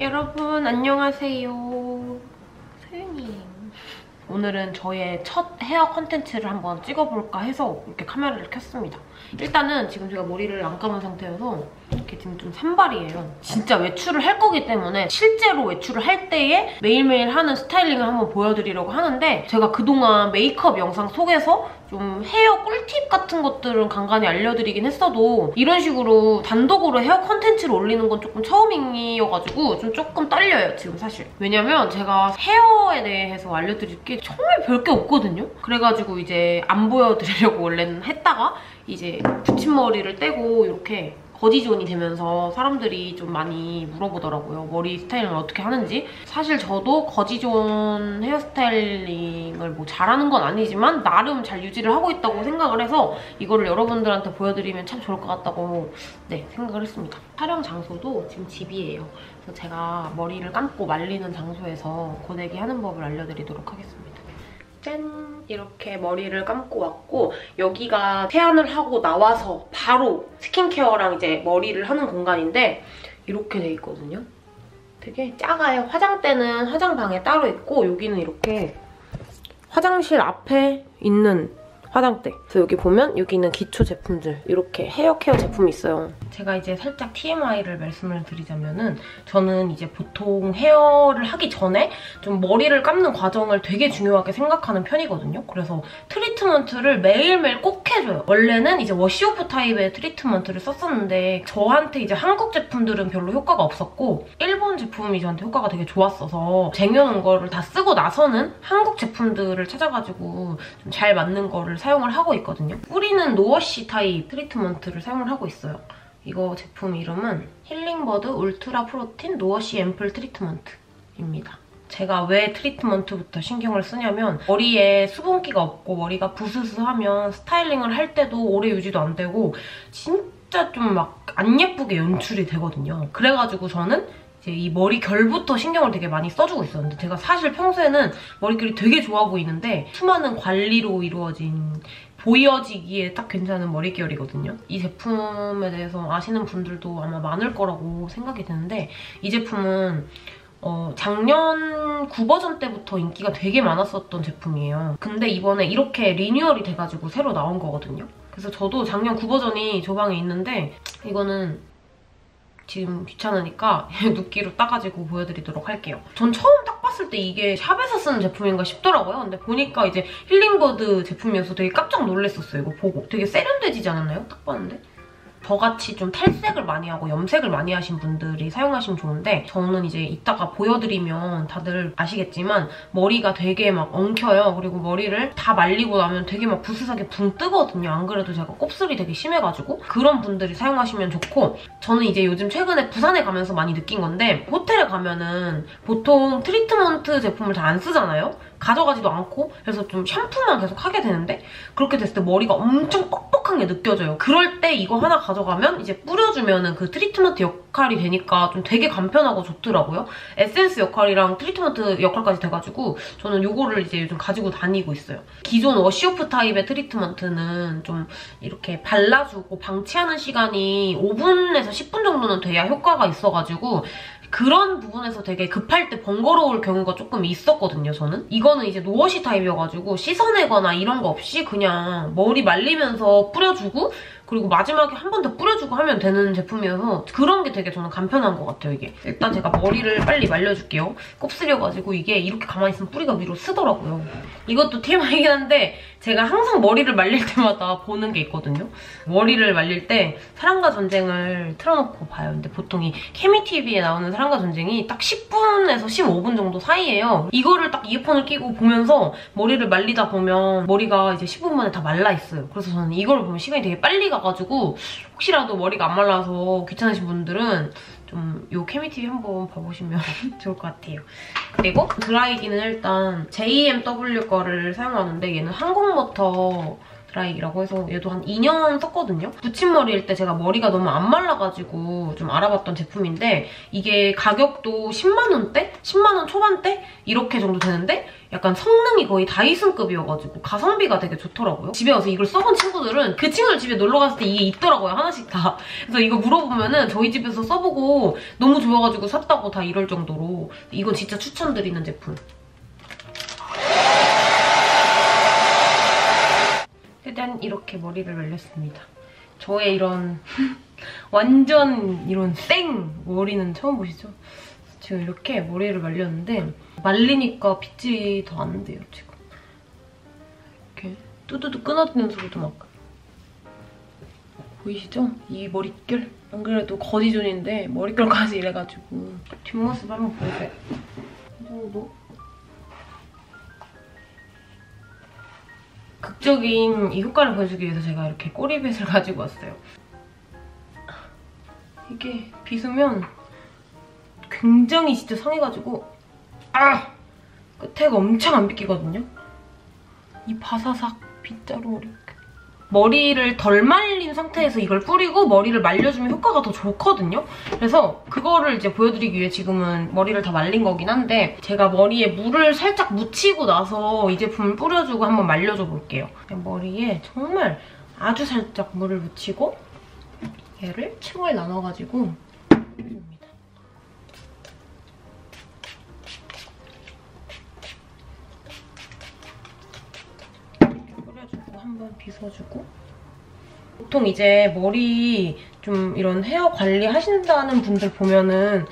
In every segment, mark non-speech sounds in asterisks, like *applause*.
여러분 안녕하세요. 소윤이에요. 오늘은 저의 첫 헤어 컨텐츠를 한번 찍어볼까 해서 이렇게 카메라를 켰습니다. 일단은 지금 제가 머리를 안 감은 상태여서 이렇게 지금 좀 산발이에요. 진짜 외출을 할 거기 때문에 실제로 외출을 할 때에 매일매일 하는 스타일링을 한번 보여드리려고 하는데 제가 그동안 메이크업 영상 속에서 좀 헤어 꿀팁 같은 것들은 간간히 알려드리긴 했어도 이런 식으로 단독으로 헤어 컨텐츠를 올리는 건 조금 처음이어가지고 좀 조금 떨려요, 지금 사실. 왜냐면 제가 헤어에 대해서 알려드릴 게 정말 별게 없거든요? 그래가지고 이제 안 보여드리려고 원래는 했다가 이제 붙임머리를 떼고 이렇게 거지존이 되면서 사람들이 좀 많이 물어보더라고요. 머리 스타일링을 어떻게 하는지. 사실 저도 거지존 헤어스타일링을 뭐 잘하는 건 아니지만 나름 잘 유지를 하고 있다고 생각을 해서 이거를 여러분들한테 보여드리면 참 좋을 것 같다고 네 생각을 했습니다. 촬영 장소도 지금 집이에요. 그래서 제가 머리를 감고 말리는 장소에서 고데기 하는 법을 알려드리도록 하겠습니다. 짠! 이렇게 머리를 감고 왔고 여기가 세안을 하고 나와서 바로 스킨케어랑 이제 머리를 하는 공간인데 이렇게 돼 있거든요. 되게 작아요. 화장대는 화장방에 따로 있고 여기는 이렇게 화장실 앞에 있는 화장대. 그래서 여기 보면 여기는 기초 제품들 이렇게 헤어 케어 제품이 있어요. 제가 이제 살짝 TMI를 말씀을 드리자면은 저는 이제 보통 헤어를 하기 전에 좀 머리를 감는 과정을 되게 중요하게 생각하는 편이거든요. 그래서 트리트먼트를 매일매일 꼭 해줘요. 원래는 이제 wash-off 타입의 트리트먼트를 썼었는데 저한테 이제 한국 제품들은 별로 효과가 없었고 일본 제품이 저한테 효과가 되게 좋았어서 쟁여놓은 거를 다 쓰고 나서는 한국 제품들을 찾아가지고 좀 잘 맞는 거를 사용을 하고 있거든요. 뿌리는 no-wash 타입 트리트먼트를 사용을 하고 있어요. 이거 제품 이름은 힐링버드 울트라 프로틴 노워시 앰플 트리트먼트입니다. 제가 왜 트리트먼트부터 신경을 쓰냐면 머리에 수분기가 없고 머리가 부스스하면 스타일링을 할 때도 오래 유지도 안 되고 진짜 좀 막 안 예쁘게 연출이 되거든요. 그래가지고 저는 이 머리 결부터 신경을 되게 많이 써주고 있었는데 제가 사실 평소에는 머릿결이 되게 좋아 보이는데 수많은 관리로 이루어진 보여지기에 딱 괜찮은 머릿결이거든요. 이 제품에 대해서 아시는 분들도 아마 많을 거라고 생각이 드는데 이 제품은 어, 작년 9버전 때부터 인기가 되게 많았었던 제품이에요. 근데 이번에 이렇게 리뉴얼이 돼가지고 새로 나온 거거든요. 그래서 저도 작년 9버전이 저 방에 있는데 이거는 지금 귀찮으니까 *laughs* 눕기로 따가지고 보여드리도록 할게요. 전 처음 딱 봤을 때 이게 샵에서 쓰는 제품인가 싶더라고요. 근데 보니까 이제 힐링버드 제품이어서 되게 깜짝 놀랐었어요. 이거 보고. 되게 세련되지지 않았나요? 딱 봤는데? 저같이 좀 탈색을 많이 하고 염색을 많이 하신 분들이 사용하시면 좋은데 저는 이제 이따가 보여드리면 다들 아시겠지만 머리가 되게 막 엉켜요. 그리고 머리를 다 말리고 나면 되게 막 부스하게 붕 뜨거든요. 안 그래도 제가 곱슬이 되게 심해가지고 그런 분들이 사용하시면 좋고 저는 이제 요즘 최근에 부산에 가면서 많이 느낀 건데 호텔에 가면은 보통 트리트먼트 제품을 잘안 쓰잖아요? 가져가지도 않고 그래서 좀 샴푸만 계속 하게 되는데 그렇게 됐을 때 머리가 엄청 뻑뻑한 게 느껴져요. 그럴 때 이거 하나 가져가면 이제 뿌려주면 그 트리트먼트 역할이 되니까 좀 되게 간편하고 좋더라고요. 에센스 역할이랑 트리트먼트 역할까지 돼가지고 저는 이거를 이제 요즘 가지고 다니고 있어요. 기존 wash-off 타입의 트리트먼트는 좀 이렇게 발라주고 방치하는 시간이 5분에서 10분 정도는 돼야 효과가 있어가지고 그런 부분에서 되게 급할 때 번거로울 경우가 조금 있었거든요, 저는. 이거는 이제 no-wash 타입이어가지고 씻어내거나 이런 거 없이 그냥 머리 말리면서 뿌려주고 그리고 마지막에 한 번 더 뿌려주고 하면 되는 제품이어서 그런 게 되게 저는 간편한 것 같아요, 이게. 일단 제가 머리를 빨리 말려줄게요. 곱슬여가지고 이게 이렇게 가만히 있으면 뿌리가 위로 쓰더라고요. 이것도 TMI이긴 한데 제가 항상 머리를 말릴 때마다 보는 게 있거든요. 머리를 말릴 때 사랑과 전쟁을 틀어놓고 봐요. 근데 보통 이 케미TV에 나오는 사랑과 전쟁이 딱 10분에서 15분 정도 사이에요. 이거를 딱 이어폰을 끼고 보면서 머리를 말리다 보면 머리가 이제 15분 만에 다 말라있어요. 그래서 저는 이걸 보면 시간이 되게 빨리 가가지고 혹시라도 머리가 안 말라서 귀찮으신 분들은 좀이 케미TV 한번 봐보시면 *laughs* 좋을 것 같아요. 그리고 드라이기는 일단 JMW 거를 사용하는데 얘는 한국모터 드라이기라고 해서 얘도 한 2년 썼거든요. 붙임머리일 때 제가 머리가 너무 안 말라가지고 좀 알아봤던 제품인데 이게 가격도 10만 원대? 10만 원 초반대? 이렇게 정도 되는데 약간 성능이 거의 다이슨급이어가지고 가성비가 되게 좋더라고요. 집에 와서 이걸 써본 친구들은 그 친구들 집에 놀러 갔을 때 이게 있더라고요. 하나씩 다. 그래서 이거 물어보면은 저희 집에서 써보고 너무 좋아가지고 샀다고 다 이럴 정도로 이건 진짜 추천드리는 제품. 최대한 이렇게 머리를 말렸습니다. 저의 이런 *laughs* 완전 이런 생 머리는 처음 보시죠? 지금 이렇게 머리를 말렸는데 말리니까 빗질이 더 안 돼요, 지금. 이렇게 뚜두두 끊어지는 소리도 막 보이시죠? 이 머릿결? 안 그래도 거지존인데 머릿결까지 이래가지고 뒷모습 한번 보여줘요. 이 정도? 극적인 이 효과를 보여주기 위해서 제가 이렇게 꼬리빗을 가지고 왔어요. 이게 빗으면 굉장히 진짜 상해가지고 아! 끝에가 엄청 안 빗기거든요? 이 바사삭 빗자루 머리를 덜 말린 상태에서 이걸 뿌리고 머리를 말려주면 효과가 더 좋거든요? 그래서 그거를 이제 보여드리기 위해 지금은 머리를 다 말린 거긴 한데 제가 머리에 물을 살짝 묻히고 나서 이 제품을 뿌려주고 한번 말려줘 볼게요. 머리에 정말 아주 살짝 물을 묻히고 얘를 층을 나눠가지고 뿌립니다. 뿌려주고 한번 빗어주고 보통 이제 머리 좀 이런 헤어 관리 하신다는 분들 보면은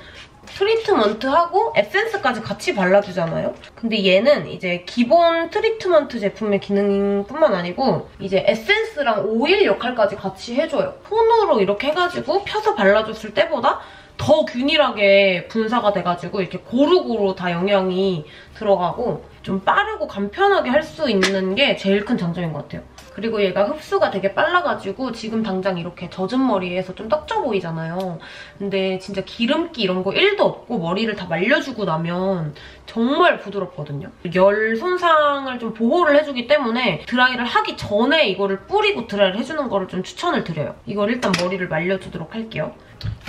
트리트먼트하고 에센스까지 같이 발라주잖아요? 근데 얘는 이제 기본 트리트먼트 제품의 기능뿐만 아니고 이제 에센스랑 오일 역할까지 같이 해줘요. 톤으로 이렇게 해가지고 펴서 발라줬을 때보다 더 균일하게 분사가 돼가지고 이렇게 고루고루 다 영양이 들어가고 좀 빠르고 간편하게 할 수 있는 게 제일 큰 장점인 것 같아요. 그리고 얘가 흡수가 되게 빨라가지고 지금 당장 이렇게 젖은 머리에서 좀 떡져 보이잖아요. 근데 진짜 기름기 이런 거 1도 없고 머리를 다 말려주고 나면 정말 부드럽거든요. 열 손상을 좀 보호를 해주기 때문에 드라이를 하기 전에 이거를 뿌리고 드라이를 해주는 거를 좀 추천을 드려요. 이걸 일단 머리를 말려주도록 할게요.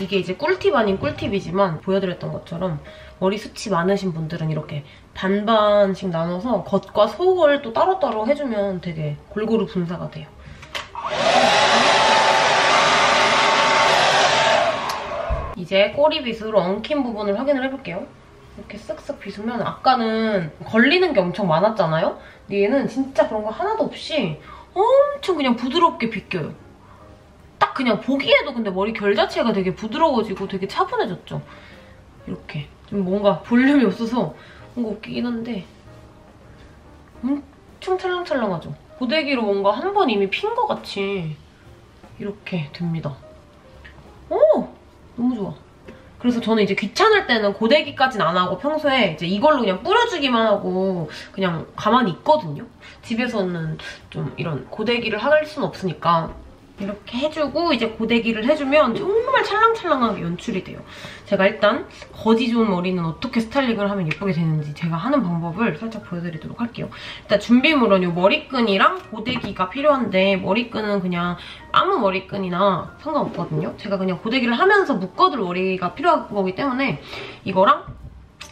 이게 이제 꿀팁 아닌 꿀팁이지만 보여드렸던 것처럼 머리 숱이 많으신 분들은 이렇게 반반씩 나눠서 겉과 속을 또 따로따로 해주면 되게 골고루 분사가 돼요. 이제 꼬리빗으로 엉킨 부분을 확인을 해볼게요. 이렇게 쓱쓱 빗으면 아까는 걸리는 게 엄청 많았잖아요? 얘는 진짜 그런 거 하나도 없이 엄청 그냥 부드럽게 빗겨요. 딱 그냥 보기에도 근데 머리 결 자체가 되게 부드러워지고 되게 차분해졌죠? 이렇게. 좀 뭔가 볼륨이 없어서 뭔가 웃기긴 한데 엄청 찰랑찰랑하죠? 고데기로 뭔가 한 번 이미 핀 것 같이 이렇게 됩니다. 오! 너무 좋아. 그래서 저는 이제 귀찮을 때는 고데기까지는 안 하고 평소에 이제 이걸로 그냥 뿌려주기만 하고 그냥 가만히 있거든요. 집에서는 좀 이런 고데기를 할 수는 없으니까 이렇게 해주고 이제 고데기를 해주면 정말 찰랑찰랑하게 연출이 돼요. 제가 일단 거지 좋은 머리는 어떻게 스타일링을 하면 예쁘게 되는지 제가 하는 방법을 살짝 보여드리도록 할게요. 일단 준비물은 이 머리끈이랑 고데기가 필요한데 머리끈은 그냥 아무 머리끈이나 상관없거든요. 제가 그냥 고데기를 하면서 묶어둘 머리가 필요한 거기 때문에 이거랑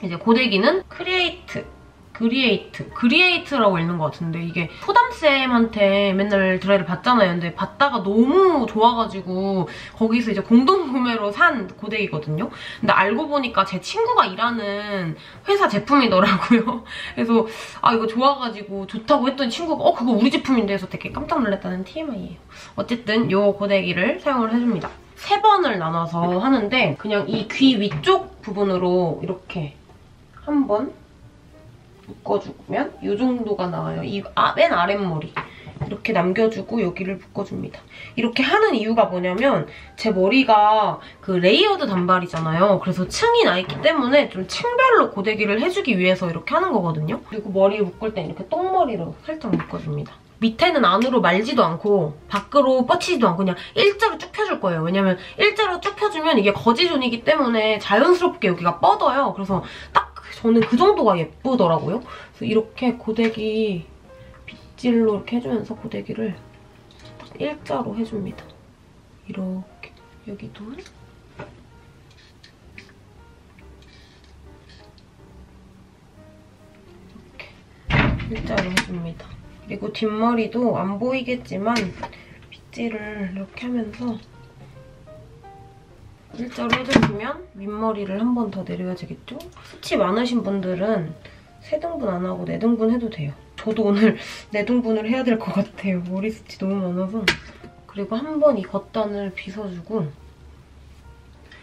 이제 고데기는 크리에이트 그리에이트. 그리에이트라고 읽는 것 같은데 이게 소담쌤한테 맨날 드라이를 받잖아요. 근데 받다가 너무 좋아가지고 거기서 이제 공동구매로 산 고데기거든요. 근데 알고 보니까 제 친구가 일하는 회사 제품이더라고요. *laughs* 그래서 아 이거 좋아가지고 좋다고 했더니 친구가 어 그거 우리 제품인데 해서 되게 깜짝 놀랐다는 TMI예요. 어쨌든 이 고데기를 사용을 해줍니다. 세 번을 나눠서 하는데 그냥 이 귀 위쪽 부분으로 이렇게 한 번 묶어주면 이 정도가 나와요. 이 아, 맨 아랫머리. 이렇게 남겨주고 여기를 묶어줍니다. 이렇게 하는 이유가 뭐냐면 제 머리가 그 레이어드 단발이잖아요. 그래서 층이 나 있기 때문에 좀 층별로 고데기를 해주기 위해서 이렇게 하는 거거든요. 그리고 머리 묶을 땐 이렇게 똥머리로 살짝 묶어줍니다. 밑에는 안으로 말지도 않고 밖으로 뻗치지도 않고 그냥 일자로 쭉 펴줄 거예요. 왜냐면 일자로 쭉 펴주면 이게 거지존이기 때문에 자연스럽게 여기가 뻗어요. 그래서 딱 저는 그 정도가 예쁘더라고요. 그래서 이렇게 고데기 빗질로 이렇게 해주면서 고데기를 일자로 해줍니다. 이렇게 여기도 이렇게 일자로 해줍니다. 그리고 뒷머리도 안 보이겠지만 빗질을 이렇게 하면서 일자로 해주시면 윗머리를 한 번 더 내려야 되겠죠? 수치 많으신 분들은 3등분 안 하고 4등분 해도 돼요. 저도 오늘 *laughs* 4등분을 해야 될 것 같아요. 머리 수치 너무 많아서. 그리고 한 번 이 겉단을 빗어주고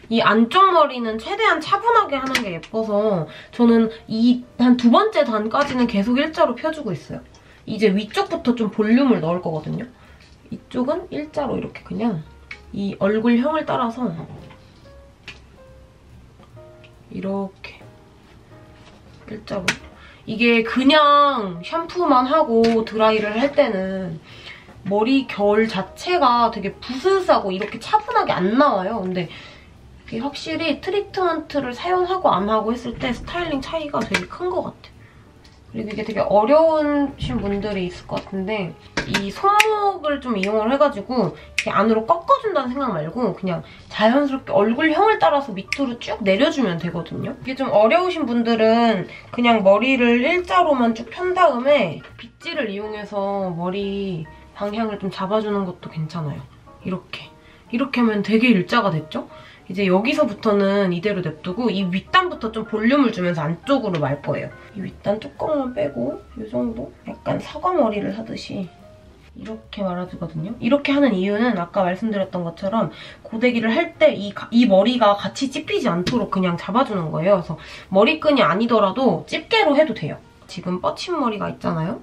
이 안쪽 머리는 최대한 차분하게 하는 게 예뻐서 저는 이 한 두 번째 단까지는 계속 일자로 펴주고 있어요. 이제 위쪽부터 좀 볼륨을 넣을 거거든요. 이쪽은 일자로 이렇게 그냥 이 얼굴형을 따라서 이렇게 일자로 이게 그냥 샴푸만 하고 드라이를 할 때는 머리 결 자체가 되게 부스스하고 이렇게 차분하게 안 나와요. 근데 확실히 트리트먼트를 사용하고 안 하고 했을 때 스타일링 차이가 되게 큰 것 같아요. 그리고 이게 되게 어려우신 분들이 있을 것 같은데 이 손목을 좀 이용을 해가지고 이렇게 안으로 꺾어준다는 생각 말고 그냥 자연스럽게 얼굴형을 따라서 밑으로 쭉 내려주면 되거든요. 이게 좀 어려우신 분들은 그냥 머리를 일자로만 쭉 편 다음에 빗질을 이용해서 머리 방향을 좀 잡아주는 것도 괜찮아요. 이렇게. 이렇게 하면 되게 일자가 됐죠? 이제 여기서부터는 이대로 냅두고 이 윗단부터 좀 볼륨을 주면서 안쪽으로 말 거예요. 이 윗단 뚜껑만 빼고 이 정도? 약간 사과머리를 하듯이 이렇게 말아주거든요. 이렇게 하는 이유는 아까 말씀드렸던 것처럼 고데기를 할 때 이 이 머리가 같이 찝히지 않도록 그냥 잡아주는 거예요. 그래서 머리끈이 아니더라도 집게로 해도 돼요. 지금 뻗친 머리가 있잖아요.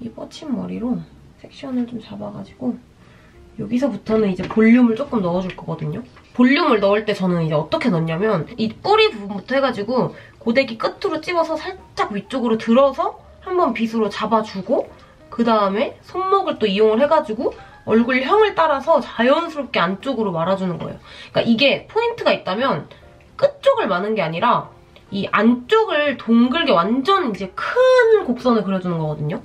이 뻗친 머리로 섹션을 좀 잡아가지고 여기서부터는 이제 볼륨을 조금 넣어줄 거거든요. 볼륨을 넣을 때 저는 이제 어떻게 넣냐면 이 뿌리 부분부터 해가지고 고데기 끝으로 찝어서 살짝 위쪽으로 들어서 한번 빗으로 잡아주고 그 다음에 손목을 또 이용을 해가지고 얼굴형을 따라서 자연스럽게 안쪽으로 말아주는 거예요. 그러니까 이게 포인트가 있다면 끝쪽을 마는 게 아니라 이 안쪽을 동글게 완전 이제 큰 곡선을 그려주는 거거든요.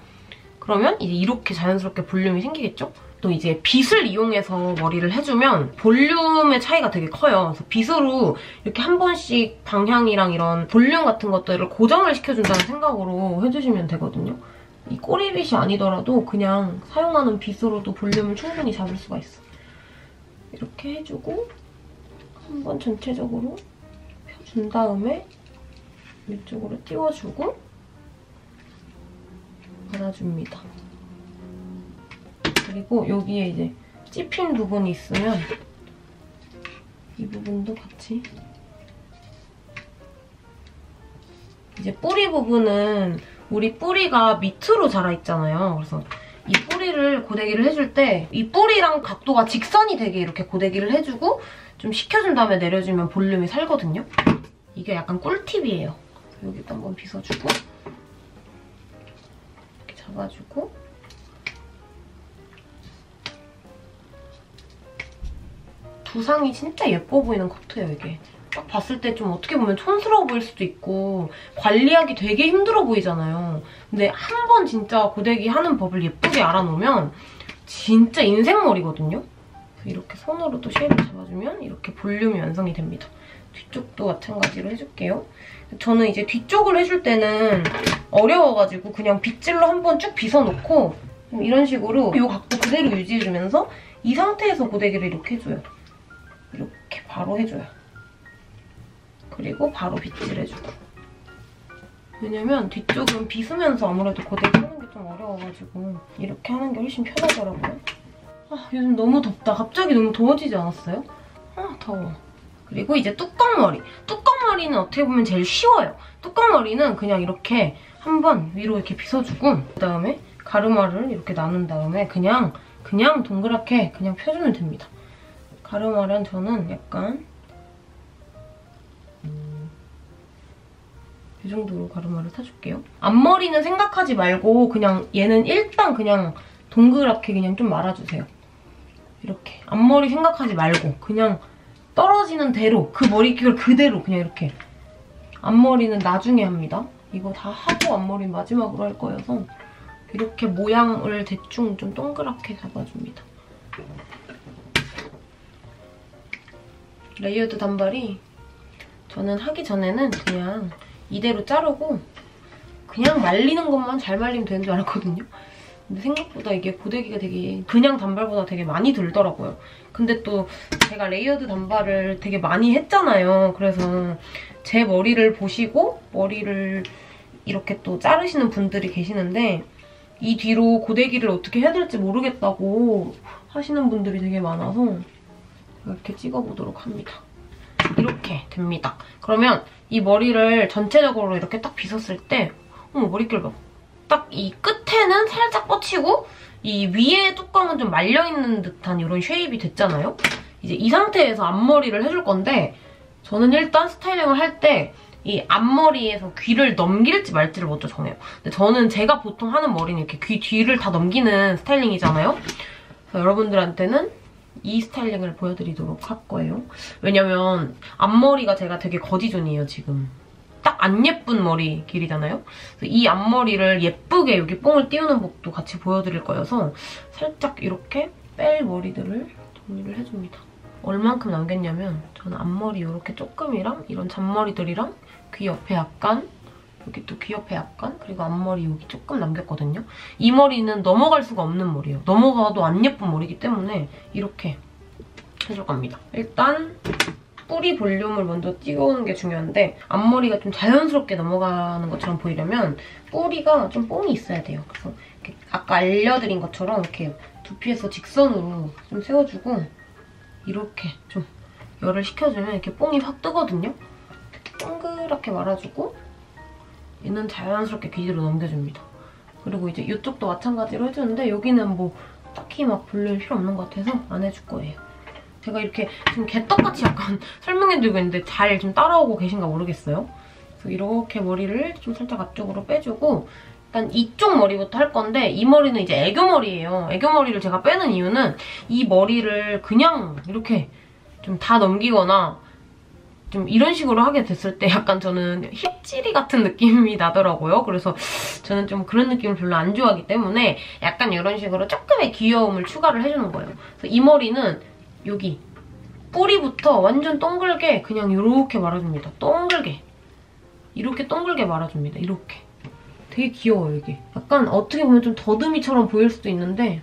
그러면 이제 이렇게 자연스럽게 볼륨이 생기겠죠? 또 이제 빗을 이용해서 머리를 해주면 볼륨의 차이가 되게 커요. 그래서 빗으로 이렇게 한 번씩 방향이랑 이런 볼륨 같은 것들을 고정을 시켜준다는 생각으로 해주시면 되거든요. 이 꼬리빗이 아니더라도 그냥 사용하는 빗으로도 볼륨을 충분히 잡을 수가 있어. 이렇게 해주고 한번 전체적으로 펴준 다음에 이쪽으로 띄워주고 받아줍니다. 그리고 여기에 이제 찝힌 부분이 있으면 이 부분도 같이 이제 뿌리 부분은 우리 뿌리가 밑으로 자라있잖아요. 그래서 이 뿌리를 고데기를 해줄 때 이 뿌리랑 각도가 직선이 되게 이렇게 고데기를 해주고 좀 식혀준 다음에 내려주면 볼륨이 살거든요. 이게 약간 꿀팁이에요. 여기도 한번 빗어주고 이렇게 잡아주고 두상이 진짜 예뻐 보이는 커트예요, 이게. 딱 봤을 때 좀 어떻게 보면 촌스러워 보일 수도 있고 관리하기 되게 힘들어 보이잖아요. 근데 한 번 진짜 고데기 하는 법을 예쁘게 알아놓으면 진짜 인생머리거든요. 이렇게 손으로 또 쉐입을 잡아주면 이렇게 볼륨이 완성이 됩니다. 뒤쪽도 마찬가지로 해줄게요. 저는 이제 뒤쪽을 해줄 때는 어려워가지고 그냥 빗질로 한번 쭉 빗어놓고 이런 식으로 이 각도 그대로 유지해주면서 이 상태에서 고데기를 이렇게 해줘요. 이렇게 바로 해줘요. 그리고 바로 빗질 해주고. 왜냐면 뒤쪽은 빗으면서 아무래도 고데기 하는 게 좀 어려워가지고 이렇게 하는 게 훨씬 편하더라고요. 아, 요즘 너무 덥다. 갑자기 너무 더워지지 않았어요? 아, 더워. 그리고 이제 뚜껑머리. 뚜껑머리는 어떻게 보면 제일 쉬워요. 뚜껑머리는 그냥 이렇게 한번 위로 이렇게 빗어주고 그다음에 가르마를 이렇게 나눈 다음에 그냥 그냥 동그랗게 그냥 펴주면 됩니다. 가르마는 저는 약간 이 정도로 가르마를 타줄게요. 앞머리는 생각하지 말고 그냥 얘는 일단 그냥 동그랗게 그냥 좀 말아주세요. 이렇게. 앞머리 생각하지 말고 그냥 떨어지는 대로 그 머리결 그대로 그냥 이렇게. 앞머리는 나중에 합니다. 이거 다 하고 앞머리 마지막으로 할 거여서 이렇게 모양을 대충 좀 동그랗게 잡아줍니다. 레이어드 단발이 저는 하기 전에는 그냥 이대로 자르고 그냥 말리는 것만 잘 말리면 되는 줄 알았거든요. 근데 생각보다 이게 고데기가 되게 그냥 단발보다 되게 많이 들더라고요. 근데 또 제가 레이어드 단발을 되게 많이 했잖아요. 그래서 제 머리를 보시고 머리를 이렇게 또 자르시는 분들이 계시는데 이 뒤로 고데기를 어떻게 해야 될지 모르겠다고 하시는 분들이 되게 많아서 이렇게 찍어보도록 합니다. 이렇게 됩니다. 그러면 이 머리를 전체적으로 이렇게 딱 빗었을 때 어머 머릿결 봐. 딱 이 끝에는 살짝 뻗치고 이 위에 뚜껑은 좀 말려있는 듯한 이런 쉐입이 됐잖아요? 이제 이 상태에서 앞머리를 해줄 건데 저는 일단 스타일링을 할 때 이 앞머리에서 귀를 넘길지 말지를 먼저 정해요. 근데 저는 제가 보통 하는 머리는 이렇게 귀 뒤를 다 넘기는 스타일링이잖아요? 그래서 여러분들한테는 이 스타일링을 보여드리도록 할 거예요. 왜냐면 앞머리가 제가 되게 거지존이에요, 지금. 딱 안 예쁜 머리 길이잖아요? 이 앞머리를 예쁘게 여기 뽕을 띄우는 법도 같이 보여드릴 거여서 살짝 이렇게 뺄 머리들을 정리를 해줍니다. 얼만큼 남겼냐면 저는 앞머리 이렇게 조금이랑 이런 잔머리들이랑 귀 옆에 약간 여기 또 귀 옆에 약간 그리고 앞머리 여기 조금 남겼거든요. 이 머리는 넘어갈 수가 없는 머리예요. 넘어가도 안 예쁜 머리이기 때문에 이렇게 해줄 겁니다. 일단 뿌리 볼륨을 먼저 찍어오는 게 중요한데 앞머리가 좀 자연스럽게 넘어가는 것처럼 보이려면 뿌리가 좀 뽕이 있어야 돼요. 그래서 아까 알려드린 것처럼 이렇게 두피에서 직선으로 좀 세워주고 이렇게 좀 열을 식혀주면 이렇게 뽕이 확 뜨거든요. 동그랗게 말아주고 얘는 자연스럽게 귀 뒤로 넘겨줍니다. 그리고 이제 이쪽도 마찬가지로 해주는데 여기는 뭐 딱히 막 볼륨 필요 없는 것 같아서 안 해줄 거예요. 제가 이렇게 좀 개떡같이 약간 *laughs* 설명해드리고 있는데 잘 좀 따라오고 계신가 모르겠어요. 그래서 이렇게 머리를 좀 살짝 앞쪽으로 빼주고 일단 이쪽 머리부터 할 건데 이 머리는 이제 애교머리예요. 애교머리를 제가 빼는 이유는 이 머리를 그냥 이렇게 좀 다 넘기거나 좀 이런 식으로 하게 됐을 때 약간 저는 힙찔이 같은 느낌이 나더라고요. 그래서 저는 좀 그런 느낌을 별로 안 좋아하기 때문에 약간 이런 식으로 조금의 귀여움을 추가를 해주는 거예요. 그래서 이 머리는 여기 뿌리부터 완전 동글게 그냥 이렇게 말아줍니다. 동글게. 이렇게 동글게 말아줍니다. 이렇게. 되게 귀여워요, 이게. 약간 어떻게 보면 좀 더듬이처럼 보일 수도 있는데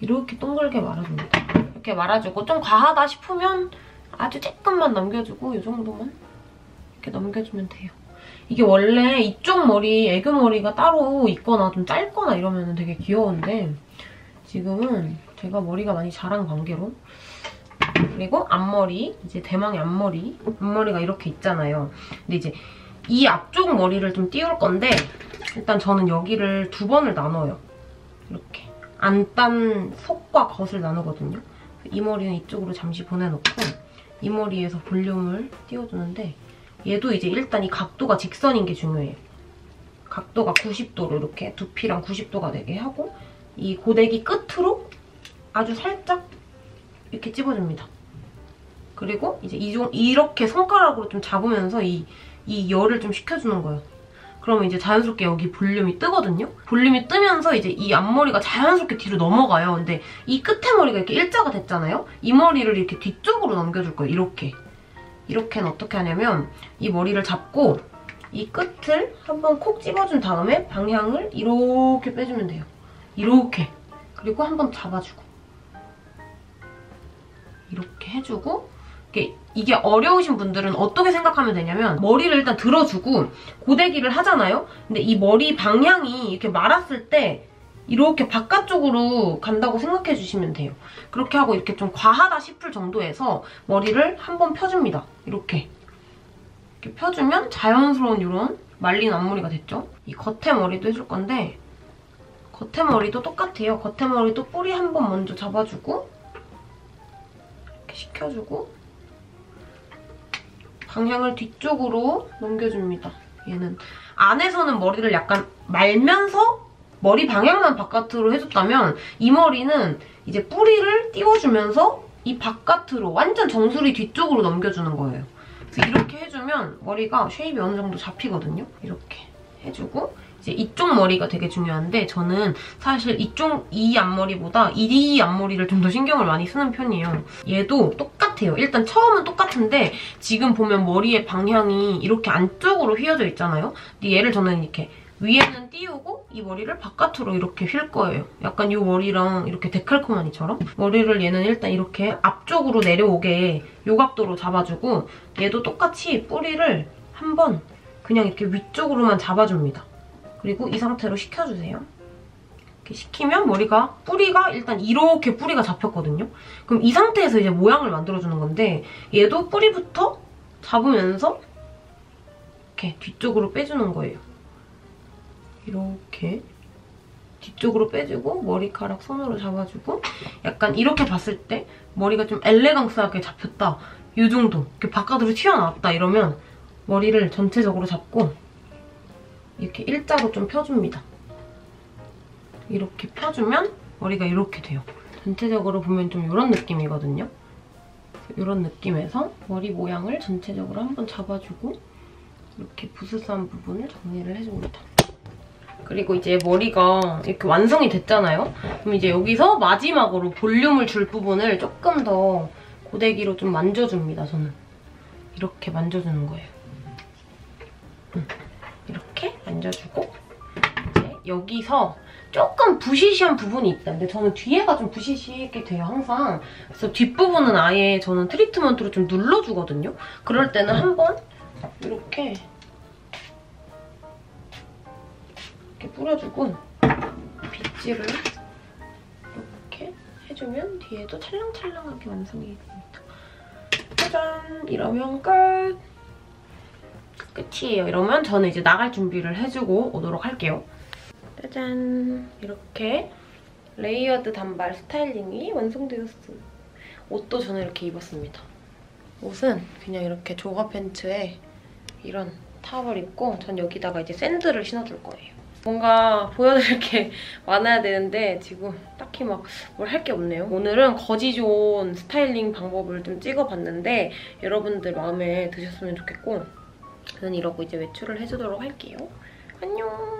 이렇게 동글게 말아줍니다. 이렇게 말아주고 좀 과하다 싶으면 아주 조금만 넘겨주고 이 정도만 이렇게 넘겨주면 돼요. 이게 원래 이쪽 머리, 애교 머리가 따로 있거나 좀 짧거나 이러면 되게 귀여운데 지금은 제가 머리가 많이 자란 관계로 그리고 앞머리, 이제 대망의 앞머리 앞머리가 이렇게 있잖아요. 근데 이제 이 앞쪽 머리를 좀 띄울 건데 일단 저는 여기를 두 번을 나눠요. 이렇게 안 딴 속과 겉을 나누거든요. 이 머리는 이쪽으로 잠시 보내놓고 이 머리에서 볼륨을 띄워주는데 얘도 이제 일단 이 각도가 직선인 게 중요해요. 각도가 90도로 이렇게 두피랑 90도가 되게 하고 이 고데기 끝으로 아주 살짝 이렇게 찝어줍니다. 그리고 이제 이렇게 손가락으로 좀 잡으면서 이, 이 열을 좀 식혀주는 거예요. 그러면 이제 자연스럽게 여기 볼륨이 뜨거든요? 볼륨이 뜨면서 이제 이 앞머리가 자연스럽게 뒤로 넘어가요. 근데 이 끝에 머리가 이렇게 일자가 됐잖아요? 이 머리를 이렇게 뒤쪽으로 넘겨줄 거예요. 이렇게. 이렇게는 어떻게 하냐면 이 머리를 잡고 이 끝을 한번 콕 찝어준 다음에 방향을 이렇게 빼주면 돼요. 이렇게. 그리고 한번 잡아주고. 이렇게 해주고 이게, 이게 어려우신 분들은 어떻게 생각하면 되냐면 머리를 일단 들어주고 고데기를 하잖아요? 근데 이 머리 방향이 이렇게 말았을 때 이렇게 바깥쪽으로 간다고 생각해 주시면 돼요. 그렇게 하고 이렇게 좀 과하다 싶을 정도에서 머리를 한번 펴줍니다. 이렇게. 이렇게 펴주면 자연스러운 이런 말린 앞머리가 됐죠? 이 겉에 머리도 해줄 건데 겉에 머리도 똑같아요. 겉에 머리도 뿌리 한번 먼저 잡아주고 이렇게 식혀주고 방향을 뒤쪽으로 넘겨줍니다. 얘는 안에서는 머리를 약간 말면서 머리 방향만 바깥으로 해줬다면 이 머리는 이제 뿌리를 띄워주면서 이 바깥으로 완전 정수리 뒤쪽으로 넘겨주는 거예요. 이렇게 해주면 머리가 shape이 어느 정도 잡히거든요. 이렇게 해주고 이제 이쪽 머리가 되게 중요한데 저는 사실 이쪽 이 앞머리보다 이 앞머리를 좀 더 신경을 많이 쓰는 편이에요. 얘도 똑 같아요. 일단 처음은 똑같은데 지금 보면 머리의 방향이 이렇게 안쪽으로 휘어져 있잖아요. 근데 얘를 저는 이렇게 위에는 띄우고 이 머리를 바깥으로 이렇게 휠 거예요. 약간 이 머리랑 이렇게 데칼코마니처럼 머리를 얘는 일단 이렇게 앞쪽으로 내려오게 요 각도로 잡아주고 얘도 똑같이 뿌리를 한번 그냥 이렇게 위쪽으로만 잡아줍니다. 그리고 이 상태로 식혀주세요. 이렇게 식히면 머리가 뿌리가 일단 이렇게 뿌리가 잡혔거든요. 그럼 이 상태에서 이제 모양을 만들어주는 건데 얘도 뿌리부터 잡으면서 이렇게 뒤쪽으로 빼주는 거예요. 이렇게 뒤쪽으로 빼주고 머리카락 손으로 잡아주고 약간 이렇게 봤을 때 머리가 좀 엘레강스하게 잡혔다. 이 정도. 이렇게 바깥으로 튀어나왔다 이러면 머리를 전체적으로 잡고 이렇게 일자로 좀 펴줍니다. 이렇게 펴주면 머리가 이렇게 돼요. 전체적으로 보면 좀 이런 느낌이거든요. 이런 느낌에서 머리 모양을 전체적으로 한번 잡아주고 이렇게 부스스한 부분을 정리를 해줍니다. 그리고 이제 머리가 이렇게 완성이 됐잖아요? 그럼 이제 여기서 마지막으로 볼륨을 줄 부분을 조금 더 고데기로 좀 만져줍니다, 저는. 이렇게 만져주는 거예요. 음, 이렇게 만져주고 여기서 조금 부시시한 부분이 있다. 근데 저는 뒤에가 좀 부시시하게 돼요, 항상. 그래서 뒷부분은 아예 저는 트리트먼트로 좀 눌러주거든요. 그럴 때는 한번 이렇게 이렇게 뿌려주고 빗질을 이렇게 해주면 뒤에도 찰랑찰랑하게 완성이 됩니다. 짜잔! 이러면 끝! 끝이에요. 이러면 저는 이제 나갈 준비를 해주고 오도록 할게요. 짜잔! 이렇게 레이어드 단발 스타일링이 완성되었어요. 옷도 저는 이렇게 입었습니다. 옷은 그냥 이렇게 조거 팬츠에 이런 탑을 입고 전 여기다가 이제 샌들을 신어줄 거예요. 뭔가 보여드릴 게 *laughs* 많아야 되는데 지금 딱히 막 뭘 할 게 없네요. 오늘은 거지존 스타일링 방법을 좀 찍어봤는데 여러분들 마음에 드셨으면 좋겠고 저는 이러고 이제 외출을 해주도록 할게요. 안녕!